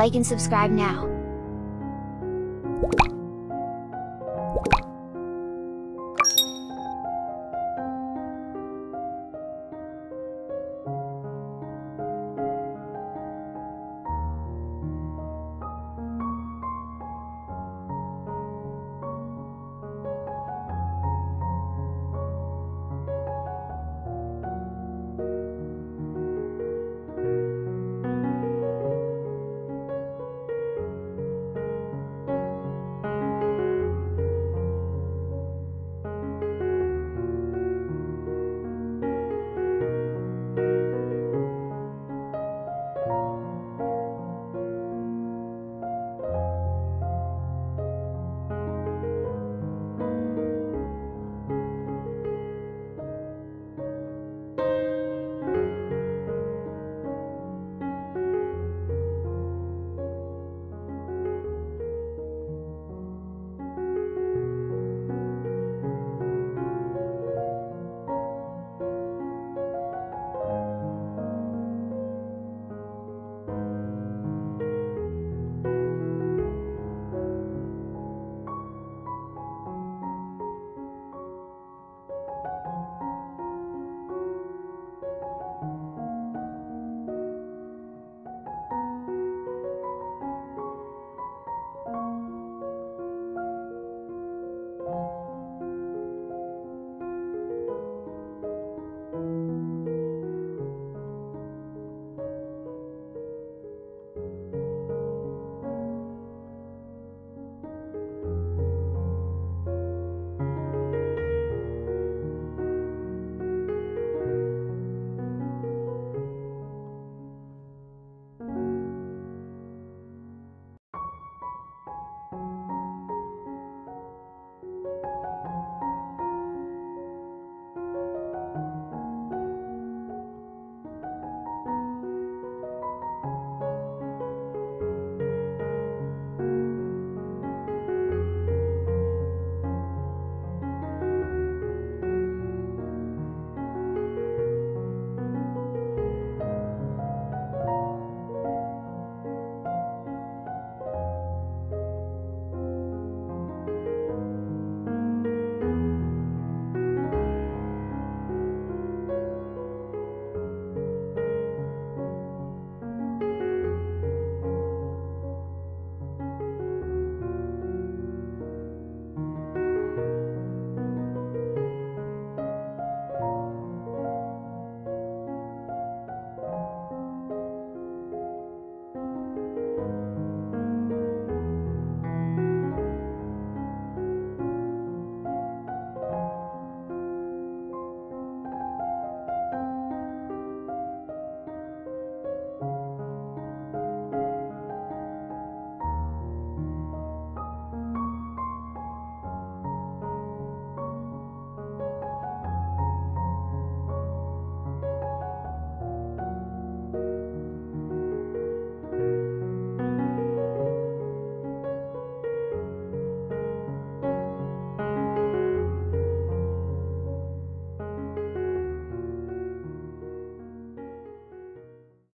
Like and subscribe now.